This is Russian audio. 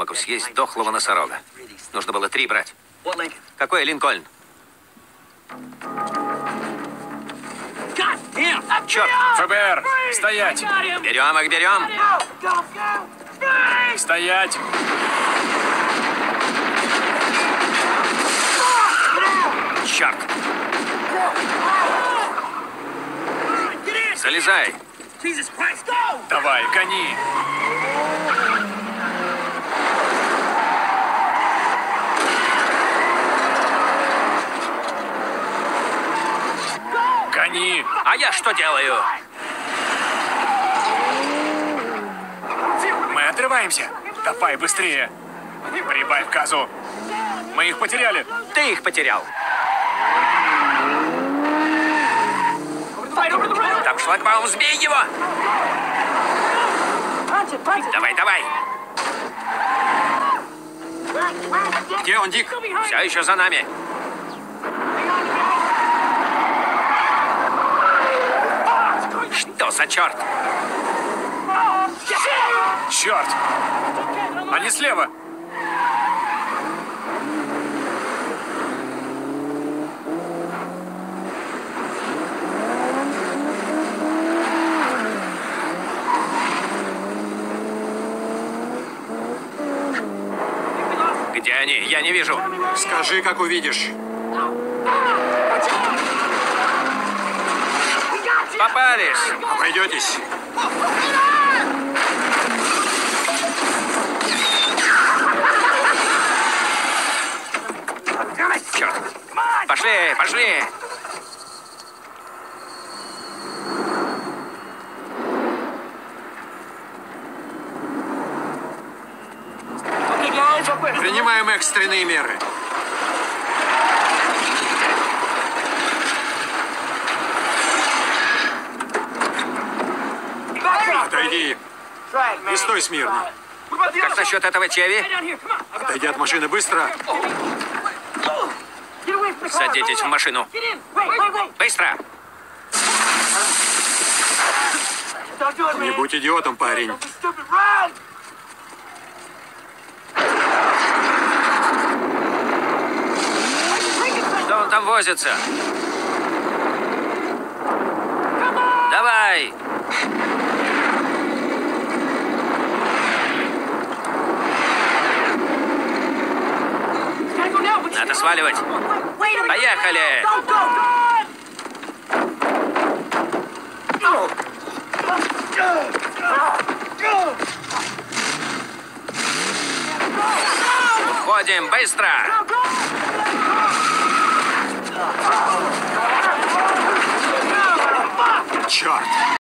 Могу съесть дохлого носорога. Нужно было три брать. Какой Линкольн? Черт! ФБР, стоять! Берем их, берем! Стоять! Черт! Залезай! Давай, гони! Гони! А я что делаю? Мы отрываемся! Давай быстрее! Прибавь газу! Мы их потеряли! Ты их потерял. Там шлагбаум, сбей его! Давай, давай! Где он, Дик? Все еще за нами. Что за черт? Черт! Они слева! Где они? Я не вижу. Скажи, как увидишь. Попались. Обойдетесь. Черт. Пошли, пошли. Принимаем экстренные меры. Отойди. Не стой смирно. Как насчет этого Чеви? Отойди от машины быстро. Садитесь в машину. Быстро. Не будь идиотом, парень. Что он там возится? Давай. Надо сваливать. Поехали. Уходим, быстро.